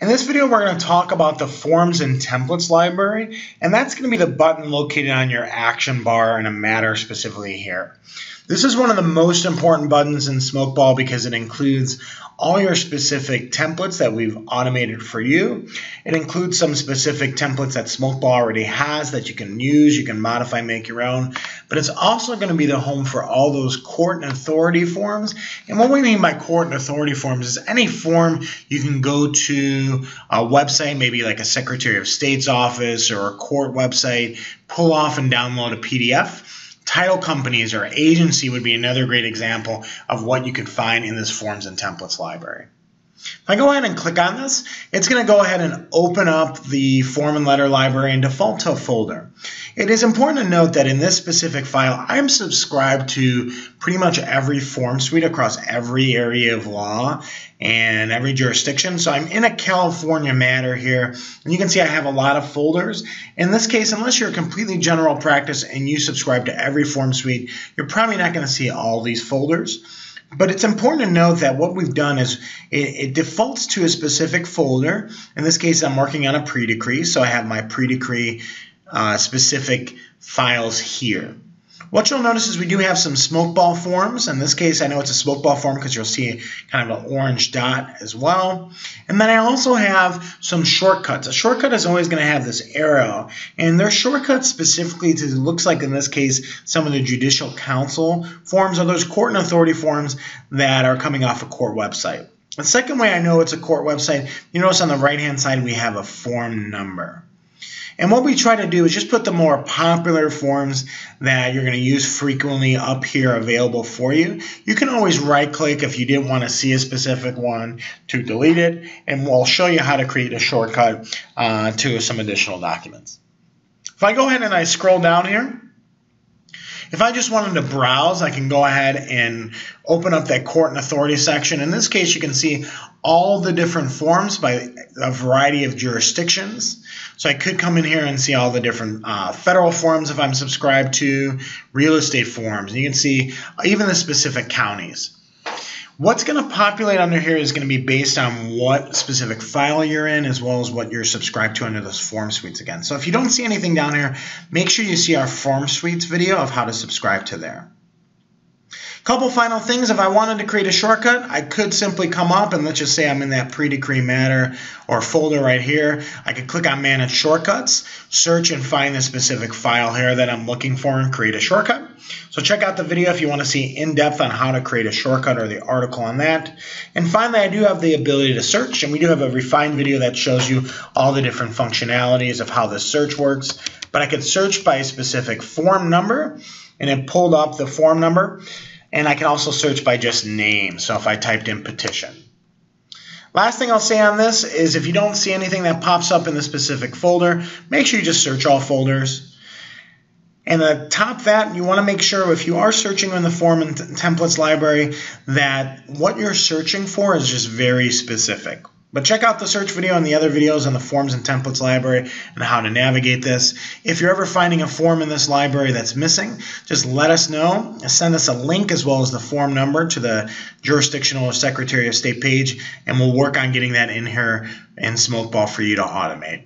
In this video, we're going to talk about the Forms and Templates library, and that's going to be the button located on your action bar in a matter specifically here. This is one of the most important buttons in Smokeball because it includes all your specific templates that we've automated for you. It includes some specific templates that Smokeball already has that you can use, you can modify, make your own, but it's also going to be the home for all those court and authority forms. And what we mean by court and authority forms is any form you can go to a website, maybe like a Secretary of State's office or a court website, pull off and download a PDF Title companies or agency would be another great example of what you could find in this forms and templates library. If I go ahead and click on this, it's going to go ahead and open up the form and letter library and default to folder. It is important to note that in this specific file, I'm subscribed to pretty much every form suite across every area of law and every jurisdiction. So I'm in a California matter here, and you can see I have a lot of folders. In this case, unless you're a completely general practice and you subscribe to every form suite, you're probably not going to see all these folders. But it's important to note that what we've done is it, it, defaults to a specific folder. In this case, I'm working on a pre-decree, so I have my pre-decree uh, specific files here. What you'll notice is we do have some smokeball forms. In this case, I know it's a smokeball form because you'll see kind of an orange dot as well. And then I also have some shortcuts. A shortcut is always going to have this arrow. And they're shortcuts specifically to, looks like in this case, some of the judicial council forms or those court and authority forms that are coming off a court website. The second way I know it's a court website, you notice on the right-hand side we have a form number. And what we try to do is just put the more popular forms that you're going to use frequently up here available for you. You can always right click if you didn't want to see a specific one to delete it, and we'll show you how to create a shortcut uh, to some additional documents. If I go ahead and I scroll down here, if I just wanted to browse, I can go ahead and open up that court and authority section. In this case, you can see all the different forms by a variety of jurisdictions. So I could come in here and see all the different uh, federal forms if I'm subscribed to, real estate forms. And you can see even the specific counties. What's going to populate under here is going to be based on what specific file you're in as well as what you're subscribed to under those form suites again. So if you don't see anything down here, make sure you see our form suites video of how to subscribe to there. Couple final things. If I wanted to create a shortcut, I could simply come up and let's just say I'm in that pre-decree matter or folder right here. I could click on manage shortcuts, search and find the specific file here that I'm looking for and create a shortcut. So check out the video if you want to see in depth on how to create a shortcut or the article on that. And finally, I do have the ability to search and we do have a refined video that shows you all the different functionalities of how this search works. But I could search by a specific form number and it pulled up the form number. And I can also search by just name. So if I typed in petition. Last thing I'll say on this is if you don't see anything that pops up in the specific folder, make sure you just search all folders. And atop that, you want to make sure if you are searching in the form and templates library that what you're searching for is just very specific. But check out the search video and the other videos on the Forms and Templates library and how to navigate this. If you're ever finding a form in this library that's missing, just let us know. Send us a link as well as the form number to the jurisdictional or Secretary of State page, and we'll work on getting that in here in Smokeball for you to automate.